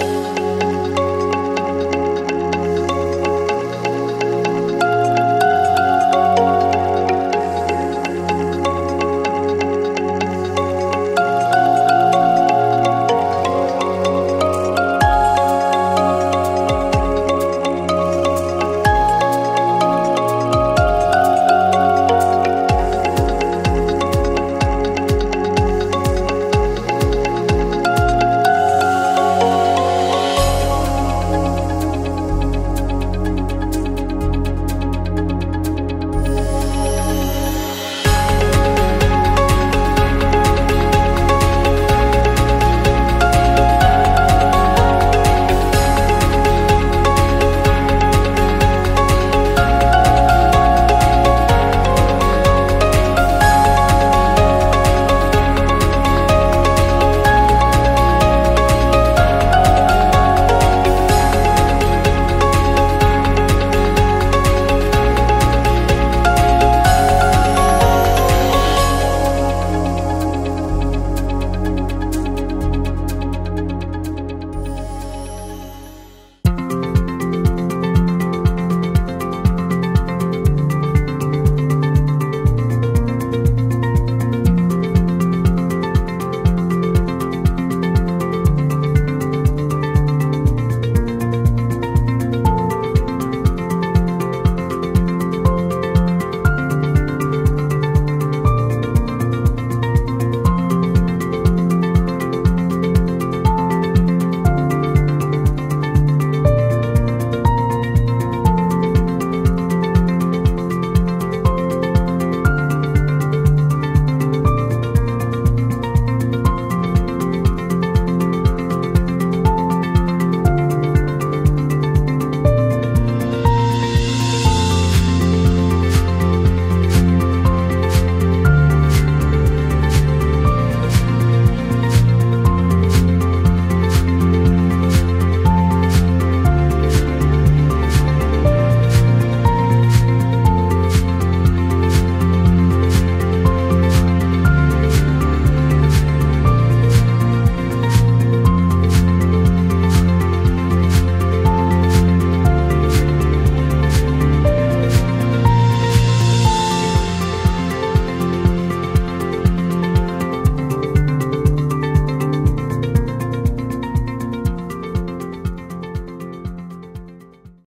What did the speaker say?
you.